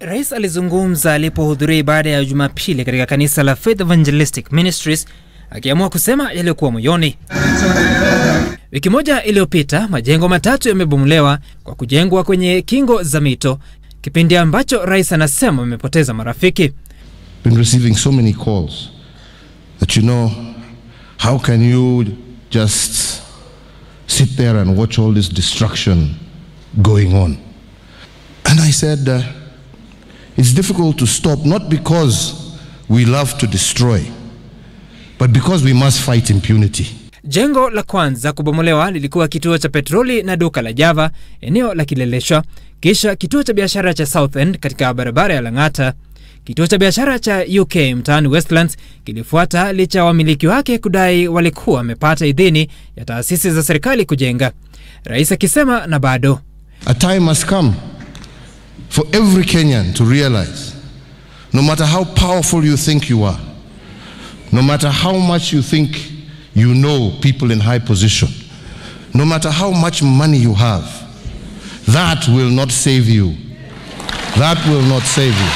Rais alizungumza alipohudhuria ibada ya Jumapili katika kanisa la Faith Evangelistic Ministries akiamua kusema yaliyokuwa moyoni. Wiki moja iliyopita majengo matatu yamebomolewa kwa kujengwa kwenye kingo za mito, kipindi ambacho rais anasema amepoteza marafiki. been receiving so many calls that you know how can you just sit there and watch all this destruction going on and i said uh, it's difficult to stop not because we love to destroy but because we must fight impunity. Jengo la kwanza kubomolewa lilikuwa kituo cha petroli na duka la Java eneo la Kileleshwa, kisha kituo cha biashara cha South End katika barabara ya Lang'ata. Kituo cha biashara cha UK mtaani Westlands kilifuata licha wamiliki wake kudai walikuwa wamepata idhini ya taasisi za serikali kujenga, rais akisema na bado. A time must come for every Kenyan to realize no matter how powerful you think you are, no matter how much you think you know people in high position, no matter how much money you have, that will not save you. That will not save you.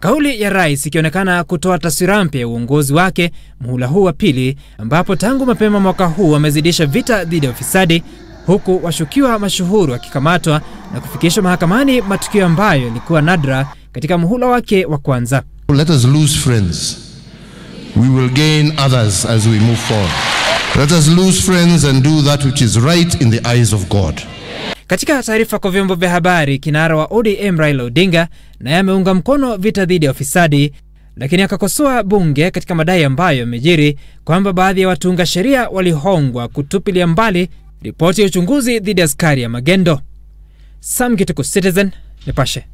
Kauli ya rais ikionekana kutoa taswira mpya ya uongozi wake muhula huu wa pili, ambapo tangu mapema mwaka huu amezidisha vita dhidi ya ufisadi, huku washukiwa mashuhuri wakikamatwa na kufikishwa mahakamani, matukio ambayo yalikuwa nadra katika muhula wake wa kwanza. Let us lose friends. We will gain others as we move forward. Let us lose friends and do that which is right in the eyes of God. Katika taarifa kwa vyombo vya habari, kinara wa ODM Raila Odinga naye ameunga mkono vita dhidi ya ufisadi, lakini akakosoa bunge katika madai ambayo yamejiri kwamba baadhi ya watunga sheria walihongwa kutupilia mbali ripoti ya uchunguzi dhidi ya askari ya magendo. Sam Gituku, Citizen, Nipashe.